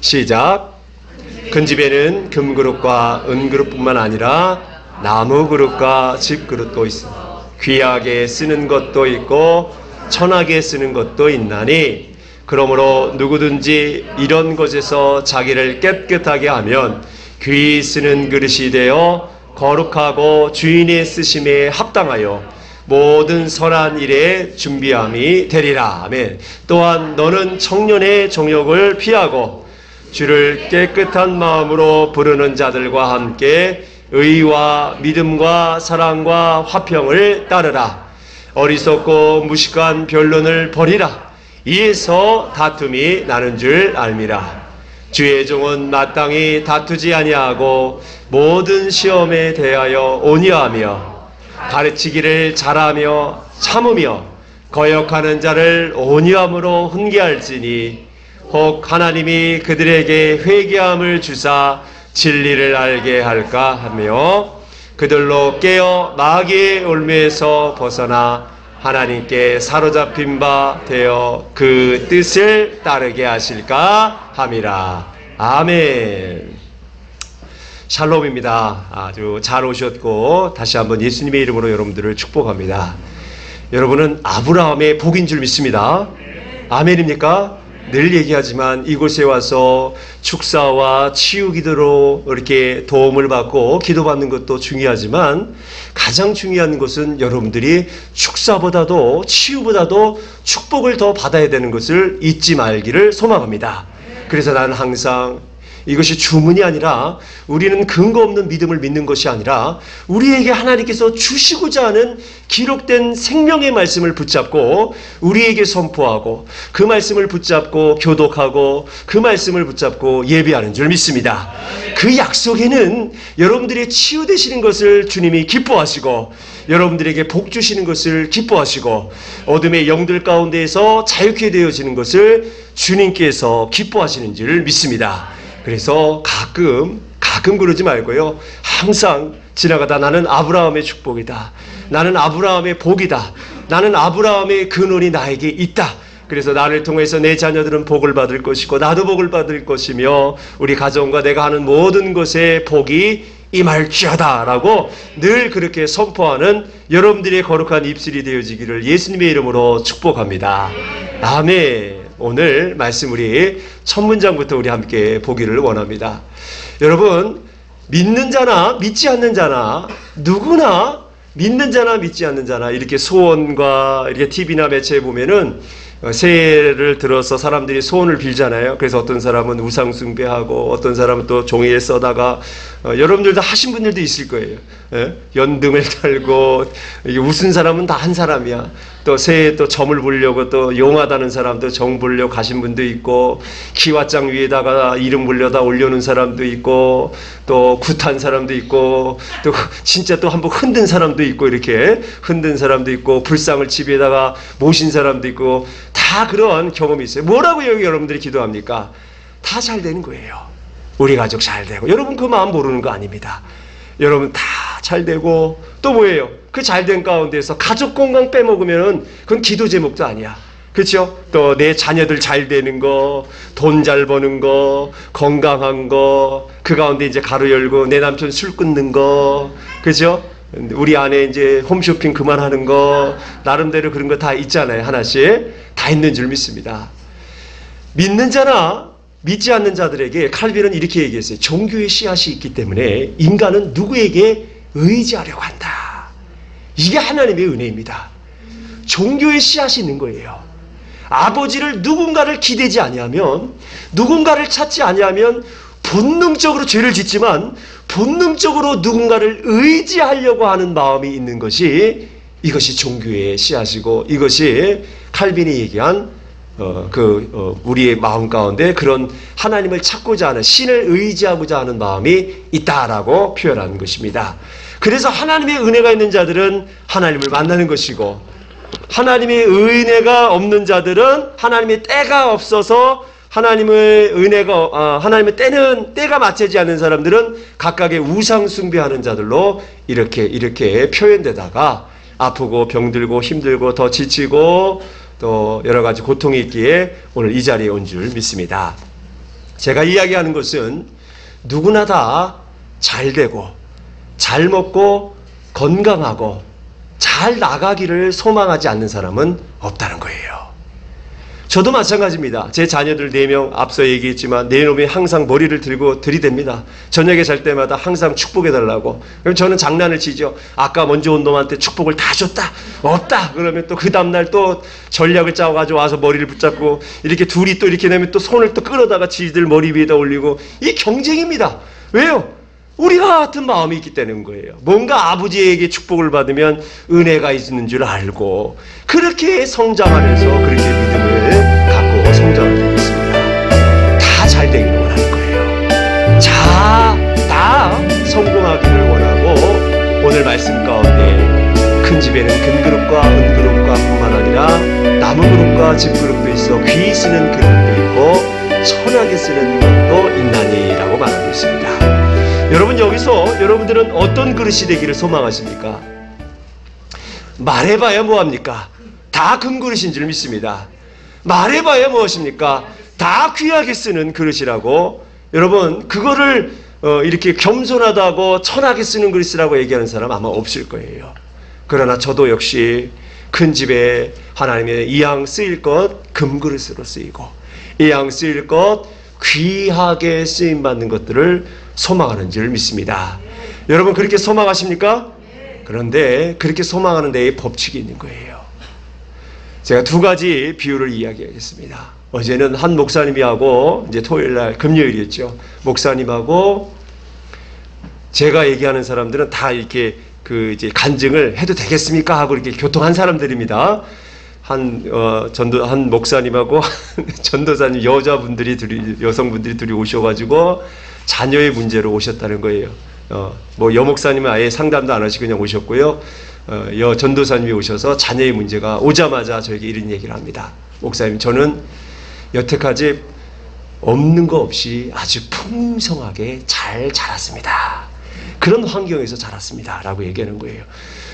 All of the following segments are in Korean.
시작. 큰 집에는 금그릇과 은그릇뿐만 아니라 나무 그릇과 집 그릇도 있어. 귀하게 쓰는 것도 있고 천하게 쓰는 것도 있나니 그러므로 누구든지 이런 것에서 자기를 깨끗하게 하면 귀 쓰는 그릇이 되어 거룩하고 주인의 쓰심에 합당하여 모든 선한 일에 준비함이 되리라. 아멘. 또한 너는 청년의 정욕을 피하고 주를 깨끗한 마음으로 부르는 자들과 함께 의와 믿음과 사랑과 화평을 따르라. 어리석고 무식한 변론을 버리라. 이에서 다툼이 나는 줄 알미라. 주의 종은 마땅히 다투지 아니하고 모든 시험에 대하여 온유하며 가르치기를 잘하며 참으며 거역하는 자를 온유함으로 훈계할지니 혹 하나님이 그들에게 회개함을 주사 진리를 알게 할까 하며 그들로 깨어 마귀의 올무에서 벗어나 하나님께 사로잡힌 바 되어 그 뜻을 따르게 하실까 함이라. 아멘. 샬롬입니다. 아주 잘 오셨고 다시 한번 예수님의 이름으로 여러분들을 축복합니다. 여러분은 아브라함의 복인 줄 믿습니다. 아멘입니까? 늘 얘기하지만 이곳에 와서 축사와 치유 기도로 이렇게 도움을 받고 기도받는 것도 중요하지만 가장 중요한 것은 여러분들이 축사보다도 치유보다도 축복을 더 받아야 되는 것을 잊지 말기를 소망합니다. 그래서 나는 항상 이것이 주문이 아니라 우리는 근거 없는 믿음을 믿는 것이 아니라 우리에게 하나님께서 주시고자 하는 기록된 생명의 말씀을 붙잡고 우리에게 선포하고 그 말씀을 붙잡고 교독하고 그 말씀을 붙잡고 예배하는 줄 믿습니다. 그 약속에는 여러분들의 치유되시는 것을 주님이 기뻐하시고 여러분들에게 복 주시는 것을 기뻐하시고 어둠의 영들 가운데에서 자유케 되어지는 것을 주님께서 기뻐하시는 줄 믿습니다. 그래서 가끔 가끔 그러지 말고요. 항상 지나가다 나는 아브라함의 축복이다. 나는 아브라함의 복이다. 나는 아브라함의 근원이 나에게 있다. 그래서 나를 통해서 내 자녀들은 복을 받을 것이고 나도 복을 받을 것이며 우리 가정과 내가 하는 모든 것에 복이 임할지어다라고 늘 그렇게 선포하는 여러분들의 거룩한 입술이 되어지기를 예수님의 이름으로 축복합니다. 아멘. 오늘 말씀 우리 첫 문장부터 우리 함께 보기를 원합니다. 여러분 믿는 자나 믿지 않는 자나 누구나 믿는 자나 믿지 않는 자나 이렇게 소원과 이렇게 TV나 매체에 보면은 어, 새해를 들어서 사람들이 소원을 빌잖아요. 그래서 어떤 사람은 우상 숭배하고 어떤 사람은 또 종이에 써다가 어, 여러분들도 하신 분들도 있을 거예요. 예? 연등을 달고 웃은 사람은 다 한 사람이야. 또 새해 또 점을 보려고 또 용하다는 사람도 정 보려고 가신 분도 있고 기와장 위에다가 이름 불려다 올려놓은 사람도 있고 또 굿한 사람도 있고 또 진짜 또 한번 흔든 사람도 있고 이렇게 흔든 사람도 있고 불상을 집에다가 모신 사람도 있고 다 그런 경험이 있어요. 뭐라고 여기 여러분들이 기도합니까? 다 잘 되는 거예요. 우리 가족 잘 되고 여러분 그 마음 모르는 거 아닙니다. 여러분 다 잘 되고 또 뭐예요? 그 잘된 가운데서 가족 건강 빼먹으면 그건 기도 제목도 아니야. 그렇죠? 또 내 자녀들 잘 되는 거, 돈 잘 버는 거, 건강한 거, 그 가운데 이제 가로 열고 내 남편 술 끊는 거, 그렇죠? 우리 아내 이제 홈쇼핑 그만하는 거, 나름대로 그런 거 다 있잖아요. 하나씩 다 있는 줄 믿습니다. 믿는 자나 믿지 않는 자들에게 칼빈은 이렇게 얘기했어요. 종교의 씨앗이 있기 때문에 인간은 누구에게 의지하려고 한다. 이게 하나님의 은혜입니다. 종교의 씨앗이 있는 거예요. 아버지를 누군가를 기대지 아니하면 누군가를 찾지 아니하면 본능적으로 죄를 짓지만 본능적으로 누군가를 의지하려고 하는 마음이 있는 것이 이것이 종교의 씨앗이고 이것이 칼빈이 얘기한 어, 그 어, 우리의 마음 가운데 그런 하나님을 찾고자 하는 신을 의지하고자 하는 마음이 있다라고 표현하는 것입니다. 그래서 하나님의 은혜가 있는 자들은 하나님을 만나는 것이고 하나님의 은혜가 없는 자들은 하나님의 때가 없어서 하나님의 은혜가 어, 하나님의 때는 때가 맞지 않는 사람들은 각각의 우상 숭배하는 자들로 이렇게 이렇게 표현되다가 아프고 병들고 힘들고 더 지치고 또 여러 가지 고통이 있기에 오늘 이 자리에 온 줄 믿습니다. 제가 이야기하는 것은 누구나 다 잘 되고 잘 먹고 건강하고 잘 나가기를 소망하지 않는 사람은 없다는 거예요. 저도 마찬가지입니다. 제 자녀들 4명 앞서 얘기했지만 내 놈이 항상 머리를 들고 들이댑니다. 저녁에 잘 때마다 항상 축복해달라고. 그럼 저는 장난을 치죠. 아까 먼저 온 놈한테 축복을 다 줬다. 없다. 그러면 또 그 다음날 또 전략을 짜가지고 와서 머리를 붙잡고 이렇게 둘이 또 이렇게 되면 또 손을 또 끌어다가 지들 머리 위에다 올리고 이 경쟁입니다. 왜요? 우리가 같은 마음이 있기 때문인 거예요. 뭔가 아버지에게 축복을 받으면 은혜가 있는 줄 알고 그렇게 성장하면서 그렇게 믿음을 갖고 성장을 되고 있습니다. 다 잘 되기를 원하는 거예요. 자, 다 성공하기를 원하고 오늘 말씀 가운데 큰 집에는 큰 그릇과 은 그릇과 뿐만 아니라 나무 그릇과 집 그릇도 있어 귀 쓰는 그릇도 있고 천하게 쓰는 것도 있나니라고 말하고 있습니다. 여러분 여기서 여러분들은 어떤 그릇이 되기를 소망하십니까? 말해봐야 뭐합니까? 다 큰 그릇인 줄 믿습니다. 말해봐야 무엇입니까? 다 귀하게 쓰는 그릇이라고 여러분 그거를 어, 이렇게 겸손하다고 천하게 쓰는 그릇이라고 얘기하는 사람 아마 없을 거예요. 그러나 저도 역시 큰 집에 하나님의 이양 쓰일 것 금그릇으로 쓰이고 이양 쓰일 것 귀하게 쓰임 받는 것들을 소망하는 줄 믿습니다. 여러분 그렇게 소망하십니까? 그런데 그렇게 소망하는 데에 법칙이 있는 거예요. 제가 두 가지 비유를 이야기하겠습니다. 어제는 한 목사님이 하고 이제 토요일 날 금요일이었죠. 목사님하고 제가 얘기하는 사람들은 다 이렇게 그 이제 간증을 해도 되겠습니까 하고 이렇게 교통한 사람들입니다. 한 어, 전도 한 목사님하고 전도사님 여자분들이 둘이 여성분들이 둘이 오셔가지고 자녀의 문제로 오셨다는 거예요. 어, 뭐 여목사님은 아예 상담도 안 하시고 그냥 오셨고요. 어, 여 전도사님이 오셔서 자녀의 문제가 오자마자 저에게 이런 얘기를 합니다. 목사님, 저는 여태까지 없는 거 없이 아주 풍성하게 잘 자랐습니다. 그런 환경에서 자랐습니다. 라고 얘기하는 거예요.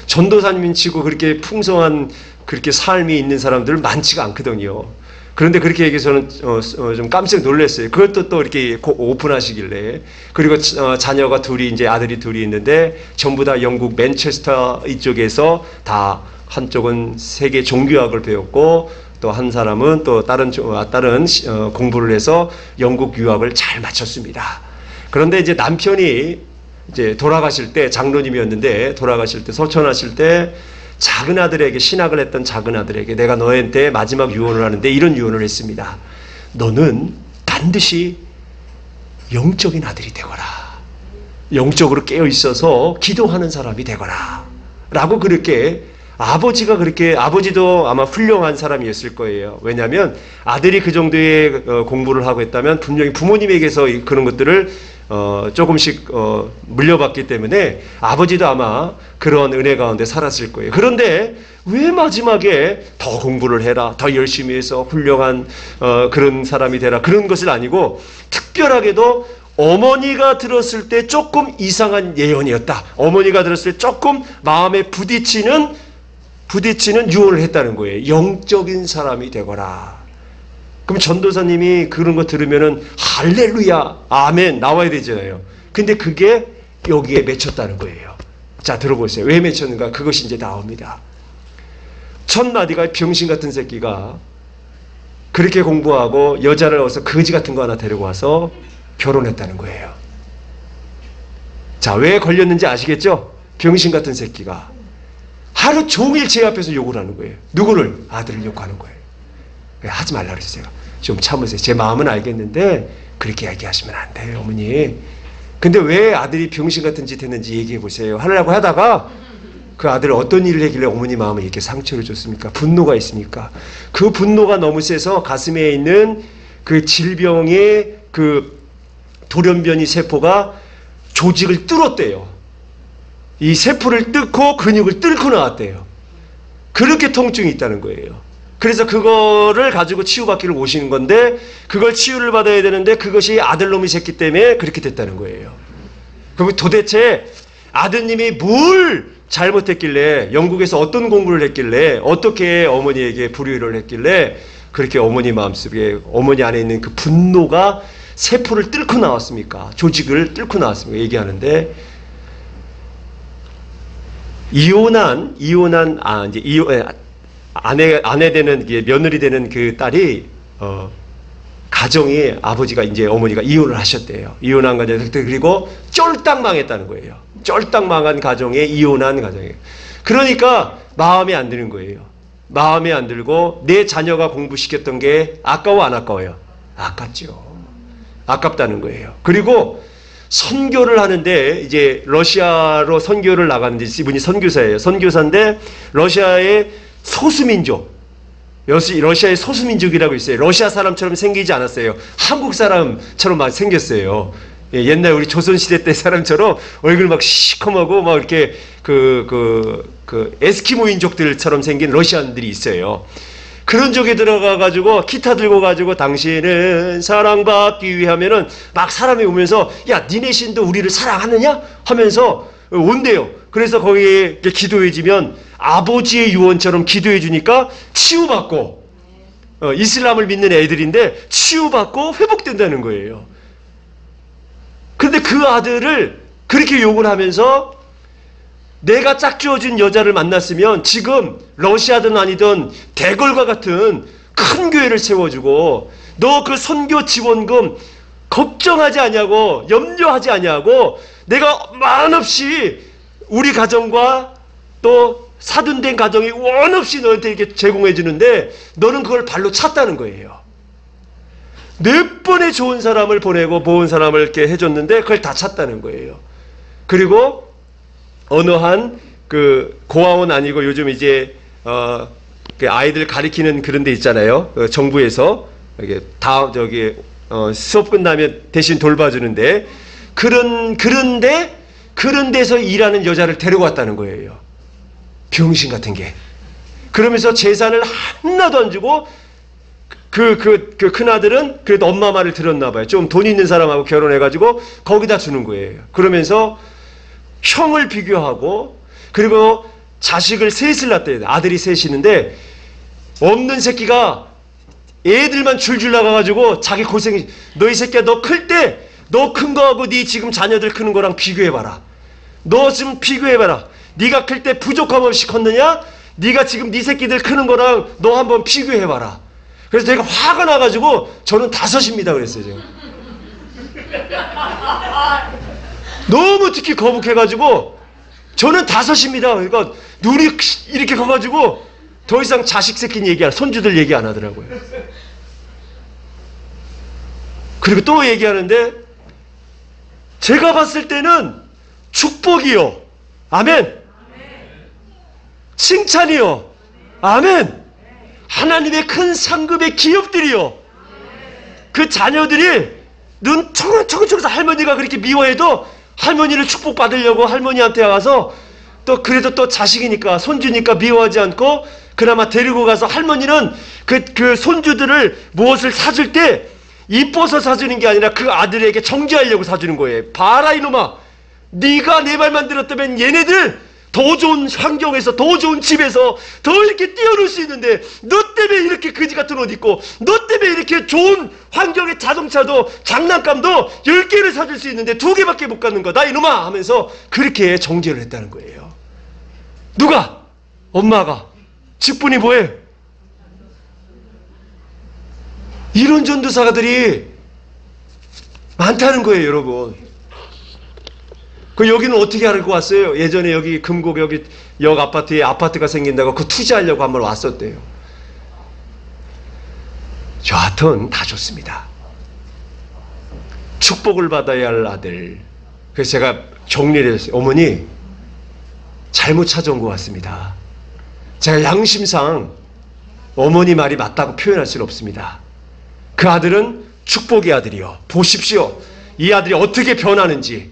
전도사님인 치고 그렇게 풍성한 그렇게 삶이 있는 사람들 많지가 않거든요. 그런데 그렇게 얘기해서는 어, 어, 좀 깜짝 놀랐어요. 그것도 또 이렇게 오픈하시길래 그리고 어, 자녀가 둘이 이제 아들이 둘이 있는데 전부 다 영국 맨체스터 이쪽에서 다 한쪽은 세계 종교학을 배웠고 또 한 사람은 또 다른 어, 다른 어, 공부를 해서 영국 유학을 잘 마쳤습니다. 그런데 이제 남편이 이제 돌아가실 때 장로님이었는데 돌아가실 때 서천하실 때 작은 아들에게 신학을 했던 작은 아들에게 내가 너한테 마지막 유언을 하는데 이런 유언을 했습니다. 너는 반드시 영적인 아들이 되거라. 영적으로 깨어 있어서 기도하는 사람이 되거라. 라고 그렇게 아버지가 그렇게 아버지도 아마 훌륭한 사람이었을 거예요. 왜냐하면 아들이 그 정도의 어, 공부를 하고 있다면 분명히 부모님에게서 그런 것들을 어, 조금씩 어, 물려받기 때문에 아버지도 아마 그런 은혜 가운데 살았을 거예요. 그런데 왜 마지막에 더 공부를 해라, 더 열심히 해서 훌륭한 어, 그런 사람이 되라 그런 것은 아니고 특별하게도 어머니가 들었을 때 조금 이상한 예언이었다. 어머니가 들었을 때 조금 마음에 부딪히는 부딪히는 유언을 했다는 거예요. 영적인 사람이 되거라. 그럼 전도사님이 그런 거 들으면은 할렐루야, 아멘 나와야 되잖아요. 근데 그게 여기에 맺혔다는 거예요. 자, 들어보세요. 왜 맺혔는가? 그것이 이제 나옵니다. 첫 마디가 병신 같은 새끼가 그렇게 공부하고 여자를 얻어서 거지 같은 거 하나 데리고 와서 결혼했다는 거예요. 자, 왜 걸렸는지 아시겠죠? 병신 같은 새끼가. 하루 종일 제 앞에서 욕을 하는 거예요. 누구를? 아들을 욕하는 거예요. 하지 말라 그랬어요. 좀 참으세요. 제 마음은 알겠는데 그렇게 얘기하시면 안 돼요, 어머니. 근데 왜 아들이 병신 같은 짓 했는지 얘기해 보세요. 하려고 하다가 그 아들 어떤 일을 했길래 어머니 마음을 이렇게 상처를 줬습니까? 분노가 있습니까? 그 분노가 너무 세서 가슴에 있는 그 질병의 그 돌연변이 세포가 조직을 뚫었대요. 이 세포를 뚫고 근육을 뚫고 나왔대요. 그렇게 통증이 있다는 거예요. 그래서 그거를 가지고 치유받기를 오시는 건데 그걸 치유를 받아야 되는데 그것이 아들놈이 셨기 때문에 그렇게 됐다는 거예요. 그럼 도대체 아드님이 뭘 잘못했길래 영국에서 어떤 공부를 했길래 어떻게 어머니에게 불효를 했길래 그렇게 어머니 마음속에 어머니 안에 있는 그 분노가 세포를 뚫고 나왔습니까? 조직을 뚫고 나왔습니까? 얘기하는데 이혼한 이혼한 아 이제 이혼 에, 아내 아내 되는 며느리 되는 그 딸이 어 가정이 아버지가 이제 어머니가 이혼을 하셨대요. 이혼한 가정 그리고 쫄딱 망했다는 거예요. 쫄딱 망한 가정에 이혼한 가정이에요. 그러니까 마음에 안 드는 거예요. 마음에 안 들고 내 자녀가 공부시켰던 게 아까워 안 아까워요? 아깝죠. 아깝다는 거예요. 그리고 선교를 하는데 이제 러시아로 선교를 나갔는데 이분이 선교사예요. 선교사인데 러시아의 소수민족 러시아의 소수민족이라고 있어요. 러시아 사람처럼 생기지 않았어요. 한국 사람처럼 막 생겼어요. 예, 옛날 우리 조선시대 때 사람처럼 얼굴 막 시커멓고 막 이렇게 그, 그, 그 에스키모인족들처럼 생긴 러시아인들이 있어요. 그런 쪽에 들어가가지고 기타 들고 가지고 당신은 사랑받기 위하면은 막 사람이 오면서 야 니네 신도 우리를 사랑하느냐 하면서 온대요. 그래서 거기에 기도해지면 아버지의 유언처럼 기도해 주니까 치유받고 어, 이슬람을 믿는 애들인데 치유받고 회복된다는 거예요. 그런데 그 아들을 그렇게 욕을 하면서 내가 짝지어준 여자를 만났으면 지금 러시아든 아니든 대걸과 같은 큰 교회를 세워주고 너 그 선교 지원금 걱정하지 아니하고 염려하지 아니하고 내가 만없이 우리 가정과 또 사둔된 가정이 원없이 너한테 이렇게 제공해 주는데 너는 그걸 발로 찼다는 거예요. 몇 번의 좋은 사람을 보내고 보은 사람을 이렇게 해줬는데 그걸 다 찼다는 거예요. 그리고 어느 한 그 고아원 아니고 요즘 이제 어 그 아이들 가리키는 그런 데 있잖아요. 그 정부에서 이게 다 저기 어 수업 끝나면 대신 돌봐주는데 그런 그런데 그런 데서 일하는 여자를 데리고 왔다는 거예요. 병신 같은 게. 그러면서 재산을 하나도 안 주고 그, 그, 그 큰아들은 그래도 엄마 말을 들었나 봐요. 좀 돈 있는 사람하고 결혼해가지고 거기다 주는 거예요. 그러면서 형을 비교하고 그리고 자식을 셋을 낳대요. 아들이 셋이는데 없는 새끼가 애들만 줄줄 나가가지고 자기 고생이 너이 새끼야 너 클 때 너 큰 거하고 네 지금 자녀들 크는 거랑 비교해봐라. 너 지금 비교해봐라. 네가 클 때 부족함 없이 컸느냐? 네가 지금 네 새끼들 크는 거랑 너 한번 비교해봐라. 그래서 제가 화가 나가지고 저는 다섯입니다 그랬어요 제가. 너무 특히 거북해가지고 저는 다섯입니다. 그러니까 눈이 이렇게 커가지고 더 이상 자식 새끼 얘기 안, 손주들 얘기 안 하더라고요. 그리고 또 얘기하는데 제가 봤을 때는 축복이요. 아멘. 칭찬이요. 아멘. 하나님의 큰 상급의 기업들이요. 그 자녀들이 눈 초근초근초근 할머니가 그렇게 미워해도 할머니를 축복받으려고 할머니한테 와서 또 그래도 또 자식이니까 손주니까 미워하지 않고 그나마 데리고 가서 할머니는 그, 그 손주들을 무엇을 사줄 때 이뻐서 사주는 게 아니라 그 아들에게 정지하려고 사주는 거예요. 봐라 이놈아. 네가 내 말만 들었다면 얘네들 더 좋은 환경에서 더 좋은 집에서 더 이렇게 뛰어놀 수 있는데 너 때문에 이렇게 거지 같은 옷 입고 너 때문에 이렇게 좋은 환경의 자동차도 장난감도 10개를 사줄 수 있는데 두 개밖에 못 갖는 거다 이놈아 하면서 그렇게 정죄를 했다는 거예요. 누가? 엄마가. 직분이 뭐해? 이런 전도사들이 많다는 거예요 여러분. 그 여기는 어떻게 알고 왔어요? 예전에 여기 금곡 여기 역 아파트에 아파트가 생긴다고 그 투자하려고 한번 왔었대요. 여하튼 다 좋습니다. 축복을 받아야 할 아들. 그래서 제가 정리를 했어요. 어머니 잘못 찾아온 것 같습니다. 제가 양심상 어머니 말이 맞다고 표현할 수는 없습니다. 그 아들은 축복의 아들이요. 보십시오. 이 아들이 어떻게 변하는지.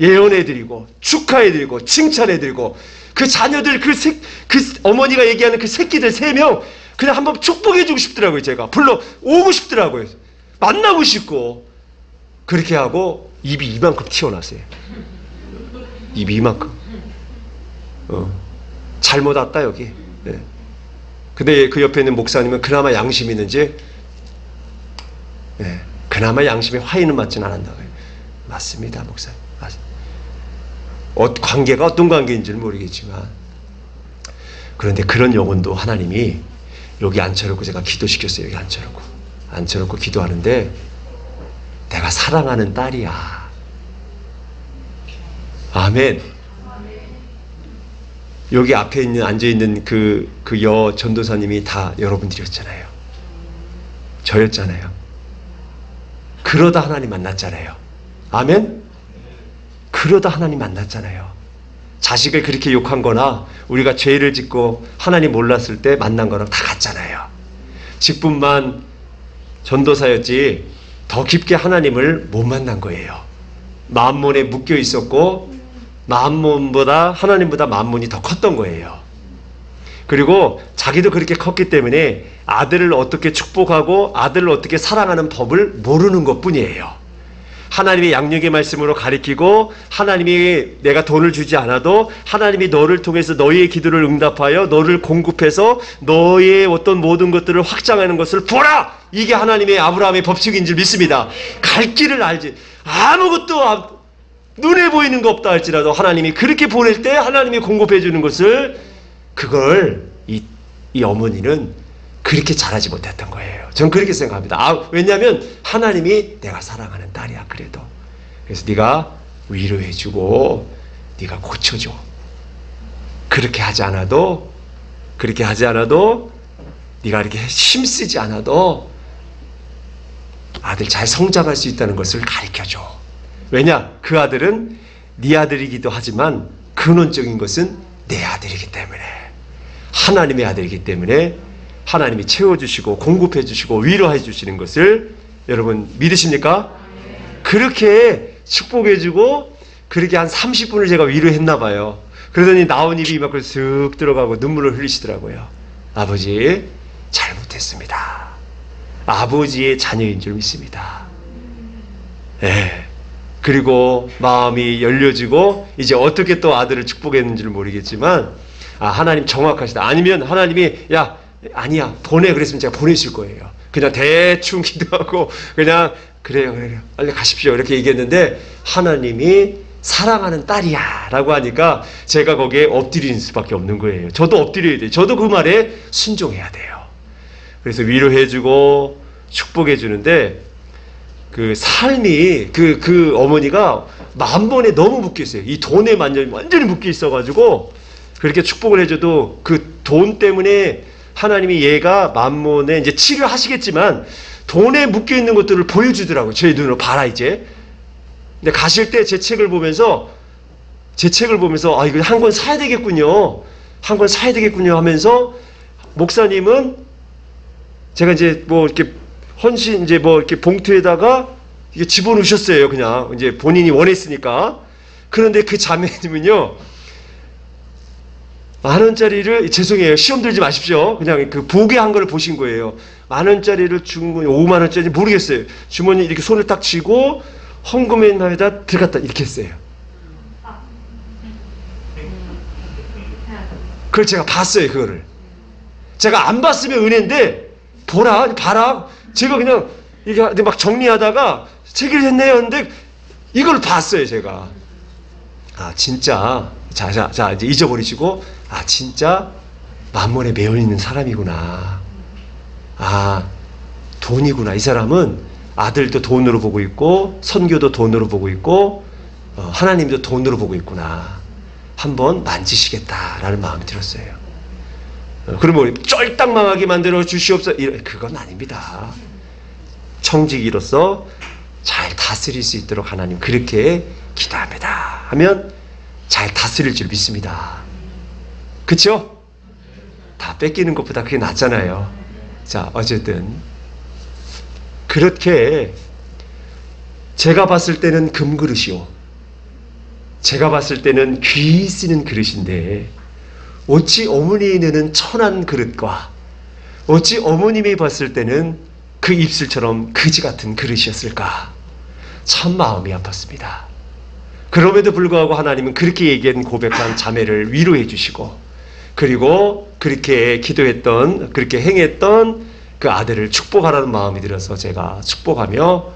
예언해드리고 축하해드리고 칭찬해드리고 그 자녀들 그, 새, 그 어머니가 얘기하는 그 새끼들 세 명 그냥 한번 축복해주고 싶더라고요 제가 불러 오고 싶더라고요 만나고 싶고 그렇게 하고 입이 이만큼 튀어나왔어요 입이 이만큼 어. 잘못 왔다 여기 네. 근데 그 옆에 있는 목사님은 그나마 양심 있는지 네. 그나마 양심에 화해는 맞지는 않았다고요. 맞습니다, 목사님. 맞 어, 관계가 어떤 관계인지는 모르겠지만 그런데 그런 영혼도 하나님이 여기 앉혀놓고 제가 기도시켰어요. 여기 앉혀놓고 앉혀놓고 기도하는데 내가 사랑하는 딸이야. 아멘. 여기 앞에 있는 앉아 있는 그 그 여 전도사님이 다 여러분들이었잖아요. 저였잖아요. 그러다 하나님 만났잖아요. 아멘. 그러다 하나님 만났잖아요. 자식을 그렇게 욕한 거나 우리가 죄를 짓고 하나님 몰랐을 때 만난 거랑 다 같잖아요. 직분만 전도사였지 더 깊게 하나님을 못 만난 거예요. 만문에 묶여 있었고 만문보다 하나님보다 만문이 더 컸던 거예요. 그리고 자기도 그렇게 컸기 때문에 아들을 어떻게 축복하고 아들을 어떻게 사랑하는 법을 모르는 것 뿐이에요. 하나님의 양육의 말씀으로 가리키고 하나님이 내가 돈을 주지 않아도 하나님이 너를 통해서 너희의 기도를 응답하여 너를 공급해서 너의 어떤 모든 것들을 확장하는 것을 보라! 이게 하나님의 아브라함의 법칙인 줄 믿습니다. 갈 길을 알지. 아무것도 눈에 보이는 거 없다 할지라도 하나님이 그렇게 보낼 때 하나님이 공급해 주는 것을 그걸 이, 이 어머니는 그렇게 잘하지 못했던 거예요. 전 그렇게 생각합니다. 아, 왜냐하면 하나님이 내가 사랑하는 딸이야 그래도. 그래서 네가 위로해주고 네가 고쳐줘. 그렇게 하지 않아도 그렇게 하지 않아도 네가 이렇게 힘쓰지 않아도 아들 잘 성장할 수 있다는 것을 가르쳐줘. 왜냐? 그 아들은 네 아들이기도 하지만 근원적인 것은 내 아들이기 때문에 하나님의 아들이기 때문에 하나님이 채워주시고 공급해주시고 위로해 주시는 것을 여러분 믿으십니까? 그렇게 축복해주고 그렇게 한 30분을 제가 위로했나 봐요. 그러더니 나온 입이 이만큼 슥 들어가고 눈물을 흘리시더라고요. 아버지 잘못했습니다. 아버지의 자녀인 줄 믿습니다. 예. 그리고 마음이 열려지고 이제 어떻게 또 아들을 축복했는지를 모르겠지만 아 하나님 정확하시다. 아니면 하나님이 야 아니야 보내 그랬으면 제가 보내실 거예요. 그냥 대충 기도하고 그냥 그래요 그래요 빨리 가십시오 이렇게 얘기했는데 하나님이 사랑하는 딸이야 라고 하니까 제가 거기에 엎드리는 수밖에 없는 거예요. 저도 엎드려야 돼요. 저도 그 말에 순종해야 돼요. 그래서 위로해주고 축복해주는데 그 삶이 그, 그 어머니가 만번에 너무 묶여 있어요. 이 돈에 완전히, 완전히 묶여 있어가지고 그렇게 축복을 해줘도 그 돈 때문에 하나님이 얘가 만몬에 이제 치료하시겠지만 돈에 묶여 있는 것들을 보여주더라고요. 제 눈으로 봐라 이제. 근데 가실 때 제 책을 보면서 제 책을 보면서 아 이거 한 권 사야 되겠군요. 한 권 사야 되겠군요 하면서 목사님은 제가 이제 뭐 이렇게 헌신 이제 뭐 이렇게 봉투에다가 이게 집어넣으셨어요. 그냥 이제 본인이 원했으니까. 그런데 그 자매님은요. 만 원짜리를 죄송해요. 시험 들지 마십시오. 그냥 그 보게 한 거를 보신 거예요. 만 원짜리를 주머니 5만 원짜리 모르겠어요. 주머니 이렇게 손을 딱 쥐고 헌금에다 들어갔다 이렇게 했어요. 그걸 제가 봤어요. 그거를. 제가 안 봤으면 은혜인데 보라 봐라. 제가 그냥 이게 막 정리하다가 체결했네요. 근데 이걸 봤어요. 제가. 아 진짜 자, 자, 자, 이제 잊어버리시고, 아, 진짜 만물에 매여 있는 사람이구나. 아, 돈이구나. 이 사람은 아들도 돈으로 보고 있고, 선교도 돈으로 보고 있고, 어, 하나님도 돈으로 보고 있구나. 한번 만지시겠다라는 마음이 들었어요. 어, 그러면 쫄딱 망하게 만들어 주시옵소. 그건 아닙니다. 청지기로서 잘 다스릴 수 있도록 하나님 그렇게 기도합니다. 하면 잘 다스릴 줄 믿습니다. 그쵸? 다 뺏기는 것보다 그게 낫잖아요. 자, 어쨌든. 그렇게 제가 봤을 때는 금그릇이요. 제가 봤을 때는 귀 쓰는 그릇인데, 어찌 어머니는 천한 그릇과, 어찌 어머님이 봤을 때는 그 입술처럼 그지 같은 그릇이었을까? 참 마음이 아팠습니다. 그럼에도 불구하고 하나님은 그렇게 얘기한 고백한 자매를 위로해 주시고 그리고 그렇게 기도했던 그렇게 행했던 그 아들을 축복하라는 마음이 들어서 제가 축복하며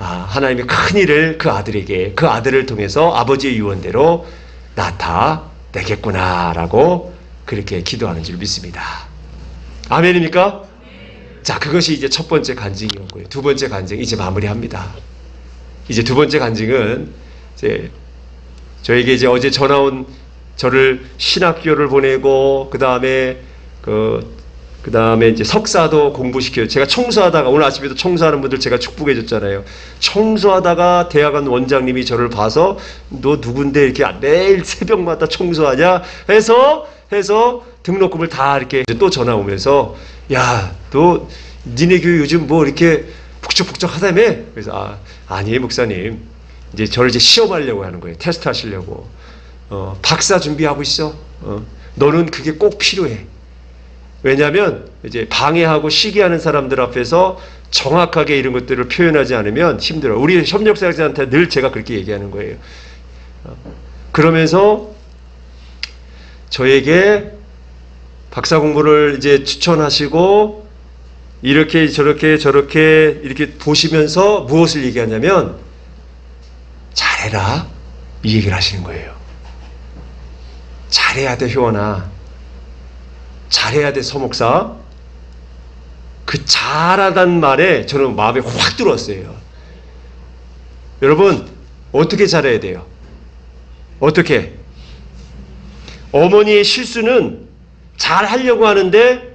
아, 하나님의 큰 일을 그 아들에게 그 아들을 통해서 아버지의 유언대로 나타내겠구나라고 그렇게 기도하는 줄 믿습니다. 아멘입니까? 자, 그것이 이제 첫 번째 간증이었고요. 두 번째 간증 이제 마무리합니다. 이제 두 번째 간증은 이제 저에게 이제 어제 전화 온 저를 신학교를 보내고 그 다음에 그, 그 다음에 이제 석사도 공부시켜요. 제가 청소하다가 오늘 아침에도 청소하는 분들 제가 축복해 줬잖아요. 청소하다가 대학원 원장님이 저를 봐서 너 누군데 이렇게 매일 새벽마다 청소하냐 해서 해서 등록금을 다 이렇게 또 전화 오면서 야, 너 니네 교회 요즘 뭐 이렇게 북적북적 하다며? 그래서 아, 아니 목사님. 이제 저를 이제 시험하려고 하는 거예요. 테스트 하시려고. 어, 박사 준비하고 있어. 어, 너는 그게 꼭 필요해. 왜냐하면 이제 방해하고 시기하는 사람들 앞에서 정확하게 이런 것들을 표현하지 않으면 힘들어. 우리 협력사역자한테 늘 제가 그렇게 얘기하는 거예요. 어, 그러면서 저에게 박사 공부를 이제 추천하시고 이렇게 저렇게 저렇게 이렇게 보시면서 무엇을 얘기하냐면 잘해라 이 얘기를 하시는 거예요. 잘해야 돼 효원아. 잘해야 돼 서목사. 그 잘하단 말에 저는 마음에 확 들어왔어요. 여러분 어떻게 잘해야 돼요? 어떻게? 어머니의 실수는 잘 하려고 하는데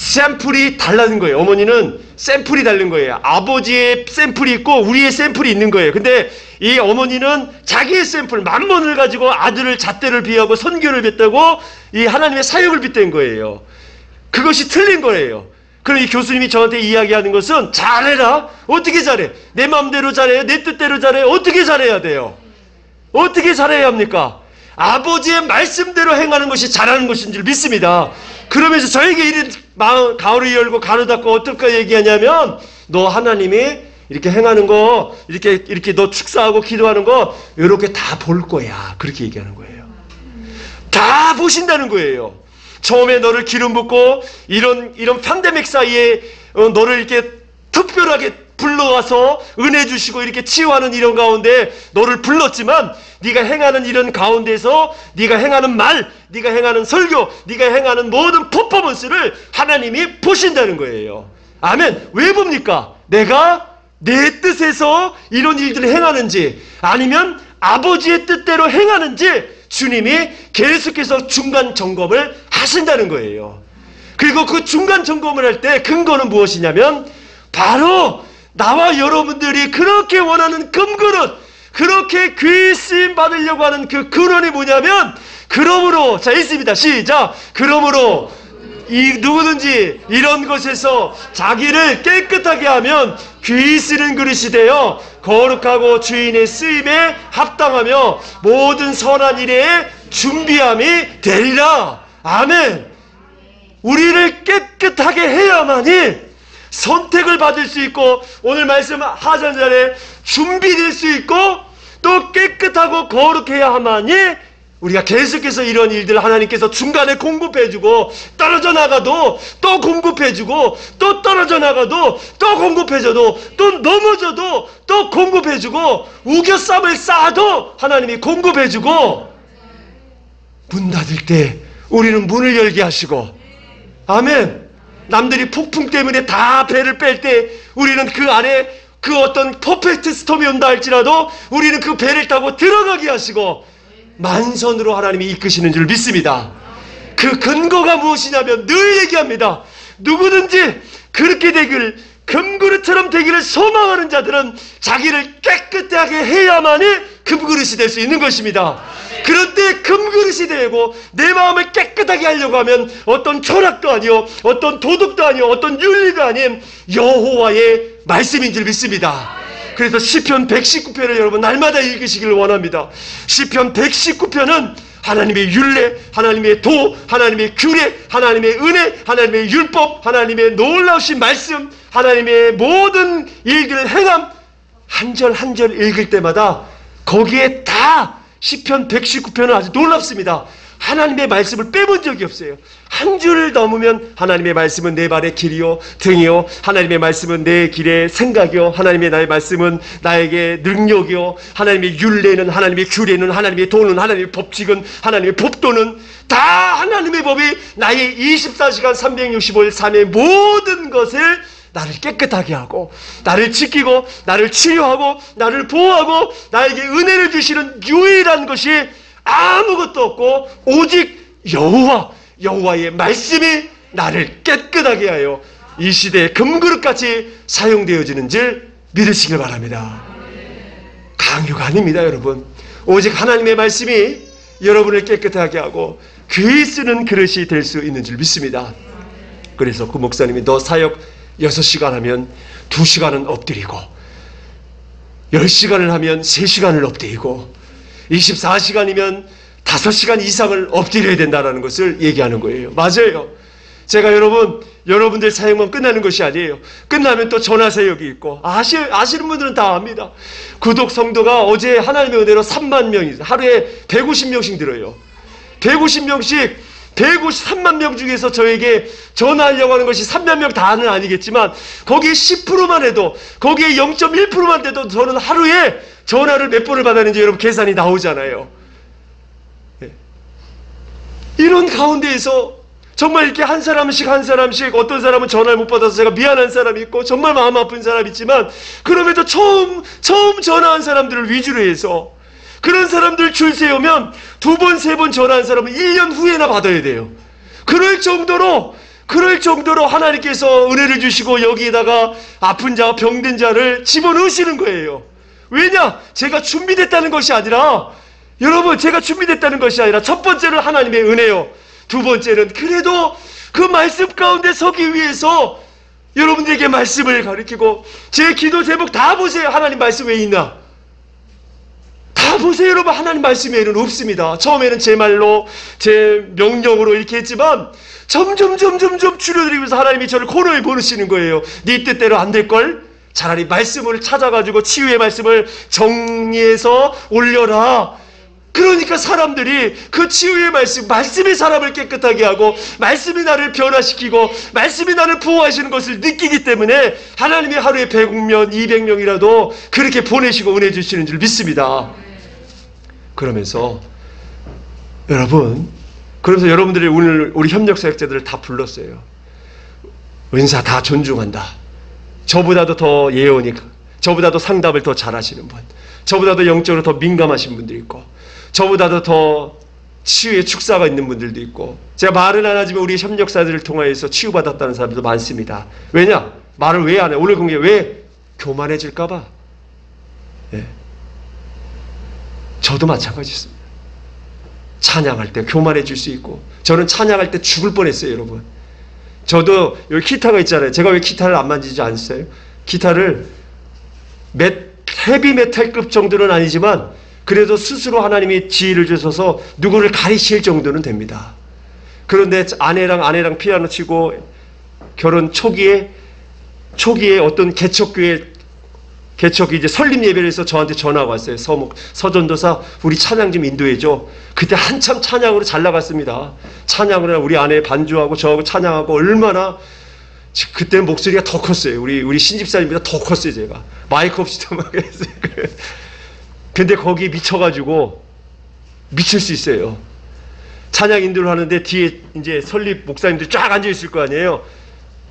샘플이 달라는 거예요. 어머니는 샘플이 다른 거예요. 아버지의 샘플이 있고 우리의 샘플이 있는 거예요. 근데 이 어머니는 자기의 샘플, 만mon을 가지고 아들을 잣대를 비하고 선교를 빗다고 이 하나님의 사역을 빗댄 거예요. 그것이 틀린 거예요. 그럼 이 교수님이 저한테 이야기하는 것은 잘해라. 어떻게 잘해? 내 마음대로 잘해요? 내 뜻대로 잘해요? 어떻게 잘해야 돼요? 어떻게 잘해야 합니까? 아버지의 말씀대로 행하는 것이 잘하는 것인 줄 믿습니다. 그러면서 저에게 이런 가을을 열고 가로 닫고 어떨까 얘기하냐면 너 하나님이 이렇게 행하는 거 이렇게 이렇게 너 축사하고 기도하는 거 이렇게 다 볼 거야. 그렇게 얘기하는 거예요. 다 보신다는 거예요. 처음에 너를 기름 붓고 이런 이런 팬데믹 사이에 어, 너를 이렇게 특별하게 불러와서 은혜 주시고 이렇게 치유하는 이런 가운데 너를 불렀지만 네가 행하는 이런 가운데서 네가 행하는 말, 네가 행하는 설교, 네가 행하는 모든 퍼포먼스를 하나님이 보신다는 거예요. 아멘. 왜 봅니까? 내가 내 뜻에서 이런 일들을 행하는지 아니면 아버지의 뜻대로 행하는지 주님이 계속해서 중간 점검을 하신다는 거예요. 그리고 그 중간 점검을 할 때 근거는 무엇이냐면 바로 나와 여러분들이 그렇게 원하는 금그릇, 그렇게 귀 쓰임 받으려고 하는 그 근원이 뭐냐면, 그러므로, 자, 있습니다. 시작. 그러므로, 이 누구든지 이런 것에서 자기를 깨끗하게 하면 귀 쓰는 그릇이 되어 거룩하고 주인의 쓰임에 합당하며 모든 선한 일에 준비함이 되리라. 아멘. 우리를 깨끗하게 해야만이 선택을 받을 수 있고 오늘 말씀 하전 전에 준비될 수 있고 또 깨끗하고 거룩해야 하마니 우리가 계속해서 이런 일들 하나님께서 중간에 공급해주고 떨어져 나가도 또 공급해주고 또 떨어져 나가도 또 공급해줘도 또 넘어져도 또 공급해주고 우겨쌈을 쌓아도 하나님이 공급해주고 문 닫을 때 우리는 문을 열게 하시고 아멘 남들이 폭풍 때문에 다 배를 뺄 때 우리는 그 안에 그 어떤 퍼펙트 스톰이 온다 할지라도 우리는 그 배를 타고 들어가게 하시고 만선으로 하나님이 이끄시는 줄 믿습니다. 그 근거가 무엇이냐면 늘 얘기합니다. 누구든지 그렇게 되길 금그릇처럼 되기를 소망하는 자들은 자기를 깨끗하게 해야만이 금그릇이 될 수 있는 것입니다. 그런데 금그릇이 되고 내 마음을 깨끗하게 하려고 하면 어떤 철학도 아니요 어떤 도덕도 아니요 어떤 윤리도 아닌 여호와의 말씀인 줄 믿습니다. 그래서 시편 119편을 여러분 날마다 읽으시기를 원합니다. 시편 119편은 하나님의 율례, 하나님의 도, 하나님의 규례, 하나님의 은혜, 하나님의 율법, 하나님의 놀라우신 말씀, 하나님의 모든 일들을 행함 한 절 한 절 읽을 때마다 거기에 다 시편 119편은 아주 놀랍습니다. 하나님의 말씀을 빼본 적이 없어요. 한 줄을 넘으면 하나님의 말씀은 내 발의 길이요 등이요 하나님의 말씀은 내 길의 생각이요 하나님의 나의 말씀은 나에게 능력이요 하나님의 율례는 하나님의 규례는 하나님의 도는 하나님의 법칙은 하나님의 법도는 다 하나님의 법이 나의 24시간 365일 삶의 모든 것을 나를 깨끗하게 하고 나를 지키고 나를 치유하고 나를 보호하고 나에게 은혜를 주시는 유일한 것이 아무것도 없고 오직 여호와 여호와의 말씀이 나를 깨끗하게 하여 이 시대에 금그릇같이 사용되어지는 줄 믿으시길 바랍니다. 강요가 아닙니다, 여러분. 오직 하나님의 말씀이 여러분을 깨끗하게 하고 귀 쓰는 그릇이 될 수 있는 줄 믿습니다. 그래서 그 목사님이 너 사역 6시간 하면 2시간은 엎드리고 10시간을 하면 3시간을 엎드리고 24시간이면 5시간 이상을 엎드려야 된다는 것을 얘기하는 거예요. 맞아요. 제가 여러분, 여러분들 사역만 끝나는 것이 아니에요. 끝나면 또 전화 사역이 있고, 아시, 아시는 분들은 다 압니다. 구독 성도가 어제 하나님의 은혜로 3만 명이, 하루에 150명씩 들어요. 150명씩 153만 명 중에서 저에게 전화하려고 하는 것이 3만 명 다는 아니겠지만 거기에 10%만 해도 거기에 0.1%만 돼도 저는 하루에 전화를 몇 번을 받았는지 여러분 계산이 나오잖아요. 네. 이런 가운데에서 정말 이렇게 한 사람씩 한 사람씩 어떤 사람은 전화를 못 받아서 제가 미안한 사람이 있고 정말 마음 아픈 사람이 있지만 그럼에도 처음 처음 전화한 사람들을 위주로 해서 그런 사람들 줄 세우면 두 번, 세 번 전화한 사람은 1년 후에나 받아야 돼요. 그럴 정도로, 그럴 정도로 하나님께서 은혜를 주시고 여기에다가 아픈 자, 병든 자를 집어넣으시는 거예요. 왜냐? 제가 준비됐다는 것이 아니라, 여러분, 제가 준비됐다는 것이 아니라 첫 번째는 하나님의 은혜요. 두 번째는 그래도 그 말씀 가운데 서기 위해서 여러분들에게 말씀을 가르치고 제 기도 제목 다 보세요. 하나님 말씀 왜 있나? 다 보세요 여러분. 하나님 말씀 외에는 없습니다. 처음에는 제 말로 제 명령으로 이렇게 했지만 점점 점점 점 줄여드리면서 하나님이 저를 코너에 보내시는 거예요. 네 뜻대로 안 될걸? 차라리 말씀을 찾아가지고 치유의 말씀을 정리해서 올려라. 그러니까 사람들이 그 치유의 말씀, 말씀이 사람을 깨끗하게 하고, 말씀이 나를 변화시키고, 말씀이 나를 보호하시는 것을 느끼기 때문에 하나님이 하루에 100명, 200명이라도 그렇게 보내시고 은혜 주시는 줄 믿습니다. 그러면서 여러분 그러면서 여러분들이 오늘 우리 협력 사역자들을 다 불렀어요. 은사 다 존중한다. 저보다도 더 예언이 저보다도 상담을 더 잘하시는 분, 저보다도 영적으로 더 민감하신 분들이 있고, 저보다도 더 치유의 축사가 있는 분들도 있고, 제가 말은 안 하지만 우리 협력사들을 통하여서 치유받았다는 사람들도 많습니다. 왜냐? 말을 왜 안 해? 오늘 공개 왜? 교만해질까봐. 예. 저도 마찬가지였습니다. 찬양할 때 교만해질 수 있고 저는 찬양할 때 죽을 뻔했어요 여러분. 저도 여기 기타가 있잖아요. 제가 왜 기타를 안 만지지 않았어요? 기타를 몇 헤비 메탈급 정도는 아니지만 그래도 스스로 하나님이 지혜를 주셔서 누구를 가리실 정도는 됩니다. 그런데 아내랑 아내랑 피아노 치고 결혼 초기에 초기에 어떤 개척교회 개척이 이제 설립 예배를 해서 저한테 전화가 왔어요. 서목, 서전도사, 우리 찬양 좀 인도해 줘. 그때 한참 찬양으로 잘 나갔습니다. 찬양으로 우리 아내 반주하고 저하고 찬양하고 얼마나 그때 목소리가 더 컸어요. 우리, 우리 신집사님보다 더 컸어요, 제가. 마이크 없이도 막 했어요. 근데 거기 미쳐 가지고 미칠 수 있어요. 찬양 인도를 하는데 뒤에 이제 설립 목사님들 쫙 앉아 있을 거 아니에요.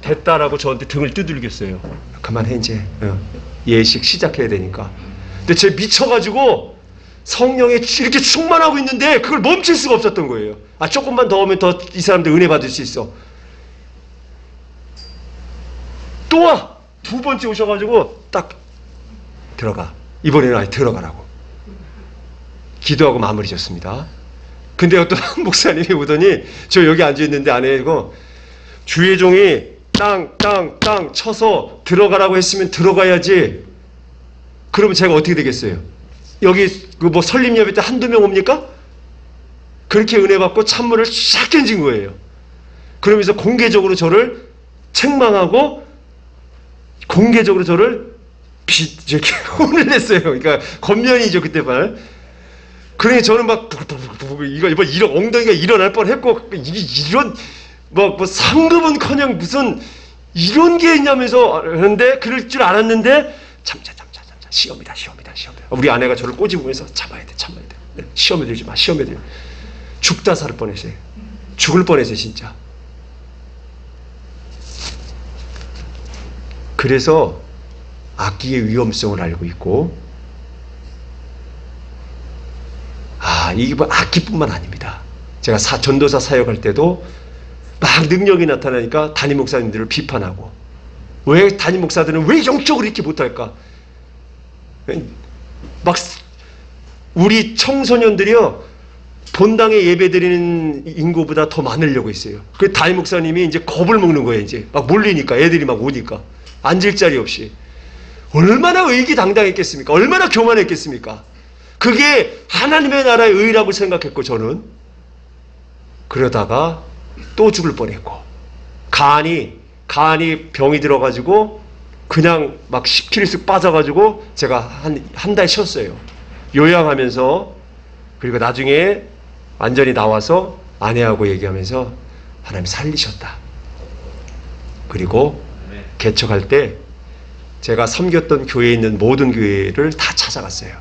됐다라고 저한테 등을 두들겼어요. 그만해, 이제. 어. 예식 시작해야 되니까. 근데 제 미쳐가지고 성령에 이렇게 충만하고 있는데 그걸 멈출 수가 없었던 거예요. 아, 조금만 더 오면 더 이 사람들 은혜 받을 수 있어. 또 와! 두 번째 오셔가지고 딱 들어가. 이번에는 아예 들어가라고. 기도하고 마무리 졌습니다. 근데 어떤 목사님이 오더니 저 여기 앉아있는데 안에 이거 주의 종이 땅, 땅, 땅 쳐서 들어가라고 했으면 들어가야지. 그러면 제가 어떻게 되겠어요? 여기 그 뭐 설립 예배 때 한두 명 옵니까? 그렇게 은혜 받고 찬물을 샥 던진 거예요. 그러면서 공개적으로 저를 책망하고 공개적으로 저를 비, 이렇게 혼을 냈어요. 그러니까 겉면이죠, 그때 말. 그러니 저는 막 이거 이거 이런 엉덩이가 일어날 뻔했고 이런 뭐, 뭐 상급은커녕 무슨 이런 게 있냐면서 하는데 그럴 줄 알았는데 참자 참자 참자. 시험이다 시험이다 시험이다. 우리 아내가 저를 꼬집으면서 참아야 돼 참아야 돼. 네, 시험에 들지 마 시험에 들 죽다 살 뻔했어요. 죽을 뻔했어요 진짜. 그래서 악기의 위험성을 알고 있고 아 이게 뭐 악기뿐만 아닙니다. 제가 사, 전도사 사역할 때도 막 능력이 나타나니까 담임 목사님들을 비판하고 왜 담임 목사들은 왜 영적으로 이렇게 못할까? 막 우리 청소년들이요 본당에 예배드리는 인구보다 더 많으려고 했어요. 그 담임 목사님이 이제 겁을 먹는 거예요. 이제 막 몰리니까 애들이 막 오니까 앉을 자리 없이 얼마나 의기당당했겠습니까? 얼마나 교만했겠습니까? 그게 하나님의 나라의 의라고 생각했고 저는 그러다가 또 죽을 뻔했고 간이 간이 병이 들어가지고 그냥 막 10kg씩 빠져가지고 제가 한 한 달 쉬었어요. 요양하면서 그리고 나중에 완전히 나와서 아내하고 얘기하면서 하나님 살리셨다. 그리고 개척할 때 제가 섬겼던 교회에 있는 모든 교회를 다 찾아갔어요.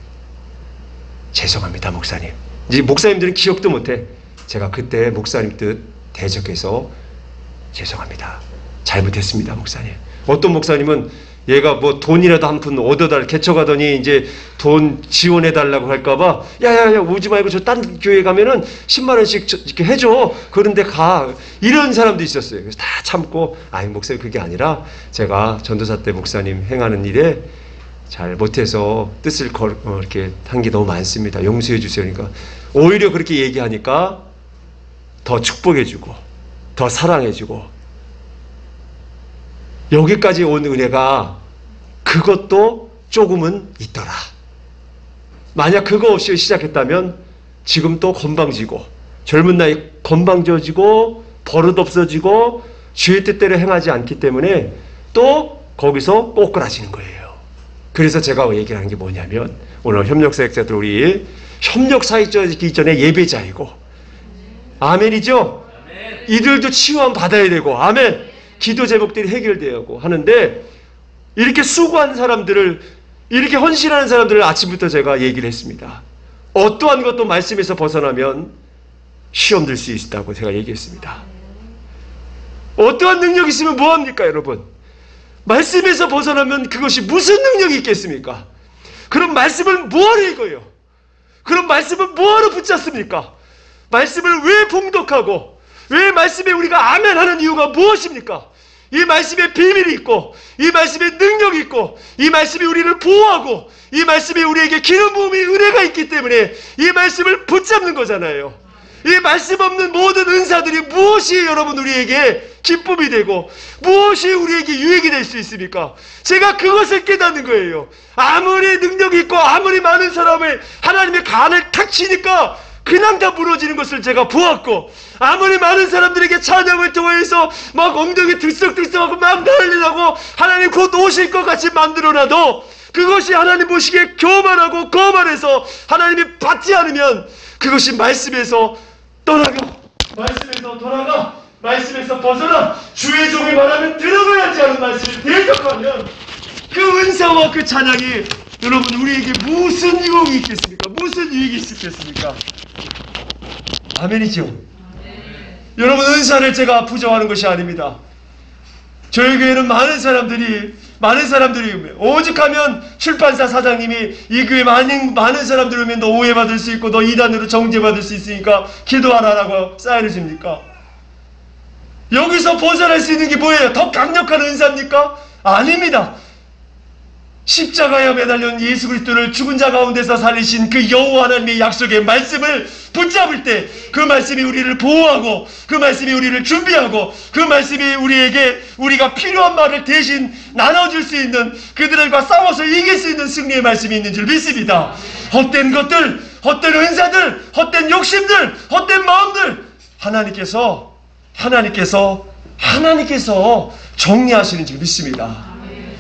죄송합니다, 목사님. 이제 목사님들은 기억도 못해. 제가 그때 목사님 뜻 대적해서 죄송합니다. 잘못했습니다, 목사님. 어떤 목사님은 얘가 뭐 돈이라도 한 푼 얻어달 개척하더니 이제 돈 지원해 달라고 할까봐 야야야 오지 말고 저 딴 교회 가면은 10만 원씩 이렇게 해줘 그런데 가 이런 사람도 있었어요. 그래서 다 참고 아니 목사님 그게 아니라 제가 전도사 때 목사님 행하는 일에 잘 못해서 뜻을 걸, 어, 이렇게 한 게 너무 많습니다. 용서해 주세요. 그러니까 오히려 그렇게 얘기하니까 더 축복해주고 더 사랑해주고 여기까지 온 은혜가 그것도 조금은 있더라. 만약 그거 없이 시작했다면 지금 또 건방지고 젊은 나이 건방져지고 버릇 없어지고 주의 뜻대로 행하지 않기 때문에 또 거기서 꼬꾸라지는 거예요. 그래서 제가 얘기하는 게 뭐냐면 오늘 협력사역자들 우리 협력 사역자이기 전에 예배자이고 아멘이죠? 이들도 치유함 받아야 되고 아멘. 기도 제목들이 해결되고 하는데 이렇게 수고한 사람들을 이렇게 헌신하는 사람들을 아침부터 제가 얘기를 했습니다. 어떠한 것도 말씀에서 벗어나면 시험 들 수 있다고 제가 얘기했습니다. 어떠한 능력이 있으면 뭐합니까 여러분? 말씀에서 벗어나면 그것이 무슨 능력이 있겠습니까? 그럼 말씀을 뭐하러 읽어요? 그럼 말씀을 뭐하러 붙잡습니까? 말씀을 왜 봉독하고 왜 말씀에 우리가 아멘 하는 이유가 무엇입니까? 이 말씀에 비밀이 있고 이 말씀에 능력이 있고 이 말씀이 우리를 보호하고 이 말씀에 우리에게 기름 부음의 은혜가 있기 때문에 이 말씀을 붙잡는 거잖아요. 이 말씀 없는 모든 은사들이 무엇이 여러분 우리에게 기쁨이 되고 무엇이 우리에게 유익이 될 수 있습니까? 제가 그것을 깨닫는 거예요. 아무리 능력이 있고 아무리 많은 사람을 하나님의 간을 탁 치니까 그냥 다 무너지는 것을 제가 보았고 아무리 많은 사람들에게 찬양을 통해서 막 엉덩이 들썩들썩하고 막 난리 나고 하나님 곧 오실 것 같이 만들어놔도 그것이 하나님 보시기에 교만하고 거만해서 하나님이 받지 않으면 그것이 말씀에서 떠나가. 말씀에서 돌아가. 말씀에서 벗어나. 주의 종이 말하면 들어가야지 하는 말씀을 대적하면 그 은사와 그 찬양이 여러분 우리에게 무슨 유혹이 있겠습니까? 무슨 유익이 있겠습니까? 아멘이죠. 여러분 은사를 제가 부정하는 것이 아닙니다. 저희 교회는 많은 사람들이 많은 사람들이 오직하면 출판사 사장님이 이 교회 많은 많은 사람들 오면 너 오해받을 수 있고 너 이단으로 정죄받을 수 있으니까 기도하라라고 사인을 줍니까? 여기서 벗어날 수 있는 게 뭐예요? 더 강력한 은사입니까? 아닙니다. 십자가에 매달린 예수 그리스도를 죽은 자 가운데서 살리신 그 여호와 하나님의 약속의 말씀을 붙잡을 때 그 말씀이 우리를 보호하고 그 말씀이 우리를 준비하고 그 말씀이 우리에게 우리가 필요한 말을 대신 나눠줄 수 있는 그들과 싸워서 이길 수 있는 승리의 말씀이 있는 줄 믿습니다. 헛된 것들, 헛된 은사들, 헛된 욕심들, 헛된 마음들 하나님께서 하나님께서 하나님께서 정리하시는 줄 믿습니다.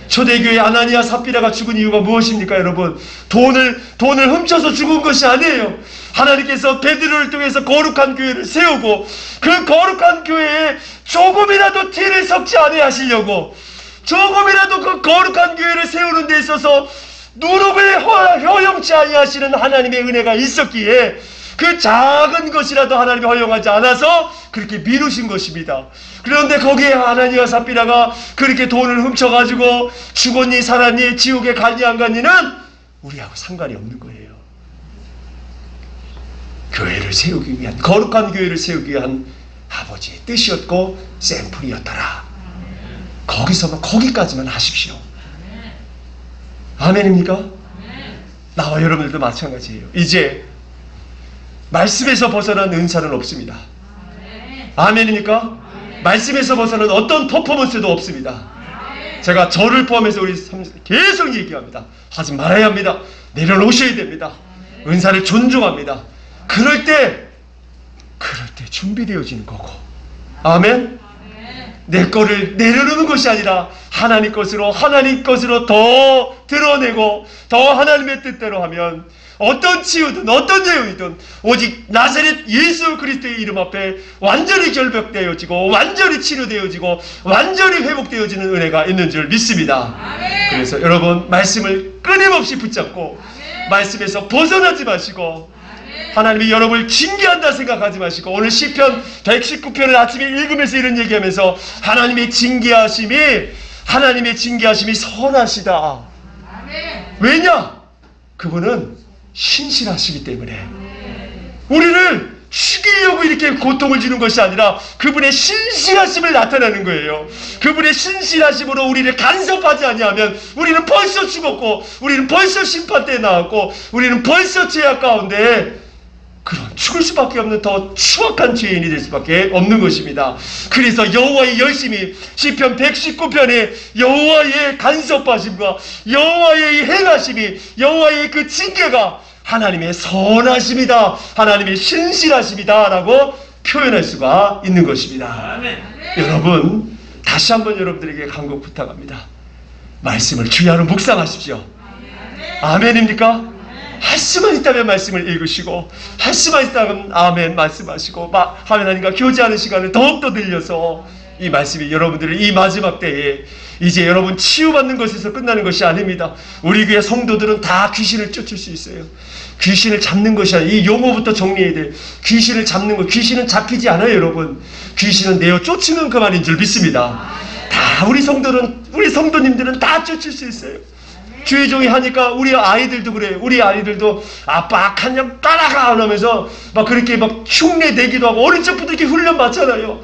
초대교회 아나니아 삽비라가 죽은 이유가 무엇입니까, 여러분? 돈을 돈을 훔쳐서 죽은 것이 아니에요. 하나님께서 베드로를 통해서 거룩한 교회를 세우고 그 거룩한 교회에 조금이라도 티를 섞지 않게 하시려고 조금이라도 그 거룩한 교회를 세우는 데 있어서 누룩을 허용치 아니하시는 하나님의 은혜가 있었기에 그 작은 것이라도 하나님이 허용하지 않아서 그렇게 미루신 것입니다. 그런데 거기에 하나님과 삽비라가 그렇게 돈을 훔쳐가지고 죽었니 살았니 지옥에 갔니 안 갔니는 우리하고 상관이 없는 거예요. 교회를 세우기 위한 거룩한 교회를 세우기 위한 아버지의 뜻이었고 샘플이었더라. 거기서만 거기까지만 하십시오. 아멘입니까? 나와 여러분들도 마찬가지예요. 이제 말씀에서 벗어난 은사는 없습니다. 아멘입니까? 말씀에서 벗어난 어떤 퍼포먼스도 없습니다. 제가 저를 포함해서 우리 계속 얘기합니다. 하지 말아야 합니다. 내려놓으셔야 됩니다. 은사를 존중합니다. 그럴 때, 그럴 때 준비되어지는 거고. 아멘? 내 거를 내려놓는 것이 아니라 하나님 것으로, 하나님 것으로 더 드러내고, 더 하나님의 뜻대로 하면 어떤 치유든 어떤 내용이든 오직 나사렛 예수 그리스도의 이름 앞에 완전히 결벽되어지고 완전히 치료되어지고 완전히 회복되어지는 은혜가 있는 줄 믿습니다. 아멘. 그래서 여러분 말씀을 끊임없이 붙잡고 아멘. 말씀에서 벗어나지 마시고 하나님이 여러분을 징계한다 생각하지 마시고 오늘 시편 119편을 아침에 읽으면서 이런 얘기하면서 하나님의 징계하심이 하나님의 징계하심이 선하시다. 왜냐? 그분은 신실하시기 때문에 우리를 죽이려고 이렇게 고통을 주는 것이 아니라 그분의 신실하심을 나타내는 거예요. 그분의 신실하심으로 우리를 간섭하지 아니하면 우리는 벌써 죽었고 우리는 벌써 심판대에 나왔고 우리는 벌써 죄악 가운데 그런 죽을 수밖에 없는 더 추악한 죄인이 될 수밖에 없는 것입니다. 그래서 여호와의 열심히 시편 119편에 여호와의 간섭하심과 여호와의 행하심이 여호와의 그 징계가 하나님의 선하심이다. 하나님의 신실하심이다라고 표현할 수가 있는 것입니다. 아멘. 여러분 다시 한번 여러분들에게 간곡 부탁합니다. 말씀을 주야로 묵상하십시오. 아멘입니까? 할 수만 있다면 말씀을 읽으시고 할 수만 있다면 아멘 말씀하시고 하나님과 교제하는 시간을 더욱더 늘려서 이 말씀이 여러분들을 이 마지막 때에 이제 여러분 치유받는 것에서 끝나는 것이 아닙니다. 우리 교회 성도들은 다 귀신을 쫓을 수 있어요. 귀신을 잡는 것이 아니라 이 용어부터 정리해야 돼. 귀신을 잡는 것, 귀신은 잡히지 않아요, 여러분. 귀신은 내어 쫓으면 그만인 줄 믿습니다. 다 우리 성도는 우리 성도님들은 다 쫓을 수 있어요. 주의 종이 하니까 우리 아이들도 그래. 우리 아이들도 아빠 한냥 따라가 하면서 막 그렇게 막 흉내 내기도 하고 어린 적부터 이렇게 훈련 받잖아요.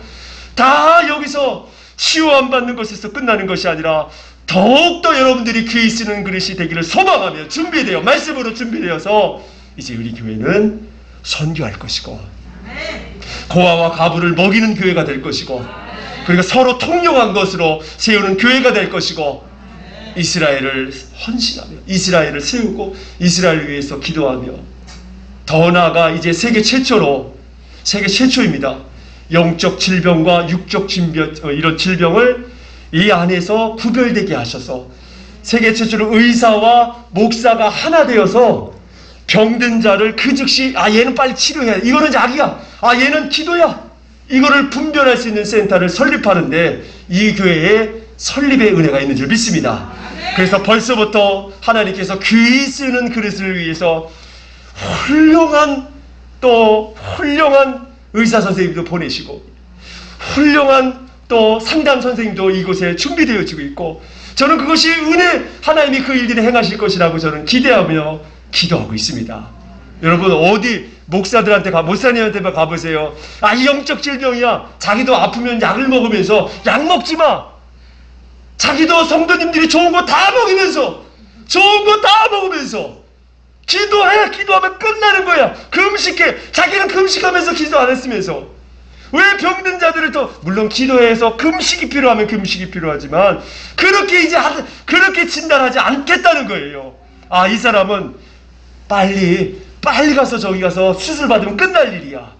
다 여기서 치유 안 받는 것에서 끝나는 것이 아니라 더욱더 여러분들이 귀에 쓰는 그릇이 되기를 소망하며 준비되어 말씀으로 준비되어서 이제 우리 교회는 선교할 것이고 고아와 가부를 먹이는 교회가 될 것이고 그리고 서로 통용한 것으로 세우는 교회가 될 것이고 이스라엘을 헌신하며 이스라엘을 세우고 이스라엘을 위해서 기도하며 더 나아가 이제 세계 최초로 세계 최초입니다. 영적 질병과 육적 질병 어, 이런 질병을 이 안에서 구별되게 하셔서 세계 최초로 의사와 목사가 하나 되어서 병든 자를 그 즉시 아 얘는 빨리 치료해야 돼. 이거는 약이야. 아 얘는 기도야. 이거를 분별할 수 있는 센터를 설립하는데 이 교회에 설립의 은혜가 있는 줄 믿습니다. 그래서 벌써부터 하나님께서 귀 쓰는 그릇을 위해서 훌륭한 또 훌륭한 의사 선생님도 보내시고 훌륭한 또 상담 선생님도 이곳에 준비되어지고 있고 저는 그것이 은혜 하나님이 그 일들을 행하실 것이라고 저는 기대하며 기도하고 있습니다. 여러분 어디 목사들한테 가 목사님한테 가보세요. 아 영적 질병이야. 자기도 아프면 약을 먹으면서 약 먹지 마. 자기도 성도님들이 좋은 거 다 먹으면서 좋은 거 다 먹으면서 기도해 기도하면 끝나는 거야 금식해 자기는 금식하면서 기도 안 했으면서 왜 병든 자들을 또 물론 기도해서 금식이 필요하면 금식이 필요하지만 그렇게 이제 하, 그렇게 진단하지 않겠다는 거예요 아 이 사람은 빨리 빨리 가서 저기 가서 수술 받으면 끝날 일이야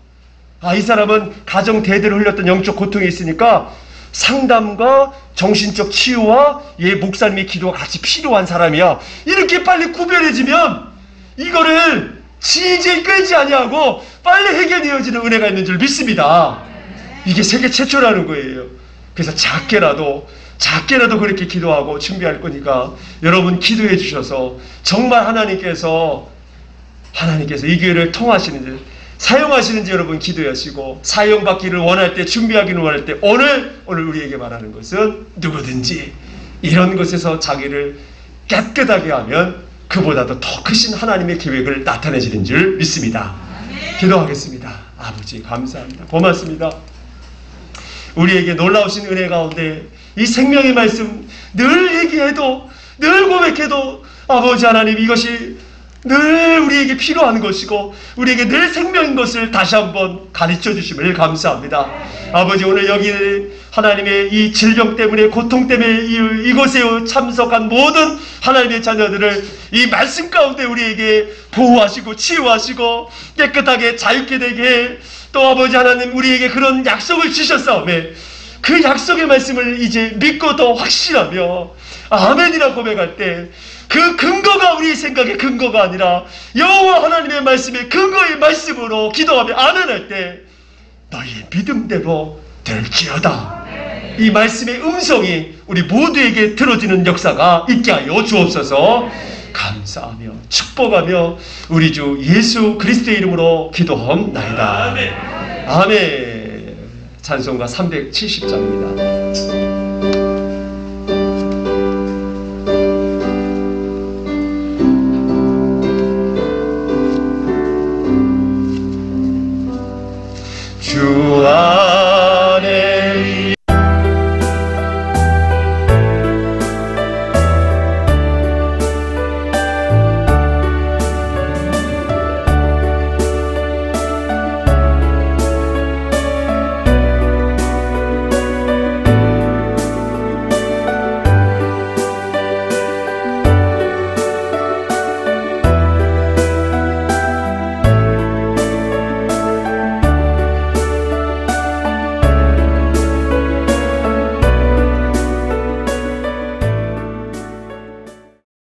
아 이 사람은 가정 대대로 흘렸던 영적 고통이 있으니까 상담과 정신적 치유와 예 목사님의 기도가 같이 필요한 사람이야. 이렇게 빨리 구별해지면 이거를 지지 끌지 아니하고 빨리 해결되어지는 은혜가 있는 줄 믿습니다. 이게 세계 최초라는 거예요. 그래서 작게라도 작게라도 그렇게 기도하고 준비할 거니까 여러분 기도해 주셔서 정말 하나님께서 하나님께서 이 기회를 통하시는지 사용하시는지 여러분 기도하시고 사용받기를 원할 때 준비하기를 원할 때 오늘 오늘 우리에게 말하는 것은 누구든지 이런 것에서 자기를 깨끗하게 하면 그보다도 더 크신 하나님의 계획을 나타내시는 줄 믿습니다. 기도하겠습니다. 아버지 감사합니다. 고맙습니다. 우리에게 놀라우신 은혜 가운데 이 생명의 말씀 늘 얘기해도 늘 고백해도 아버지 하나님 이것이 늘 우리에게 필요한 것이고 우리에게 늘 생명인 것을 다시 한번 가르쳐 주심을 감사합니다. 아버지 오늘 여기 하나님의 이 질병 때문에 고통 때문에 이, 이곳에 참석한 모든 하나님의 자녀들을 이 말씀 가운데 우리에게 보호하시고 치유하시고 깨끗하게 자유케 되게 또 아버지 하나님 우리에게 그런 약속을 주셨사오매 그 약속의 말씀을 이제 믿고 더 확신하며 아멘이라 고백할 때 그 근거가 우리 생각의 근거가 아니라 여호와 하나님의 말씀의 근거의 말씀으로 기도하며 아멘할 때 너희의 믿음대로 될지어다. 이 말씀의 음성이 우리 모두에게 들어지는 역사가 있게 하여 주옵소서. 감사하며 축복하며 우리 주 예수 그리스도의 이름으로 기도하옵나이다. 아멘. 찬송가 370장입니다.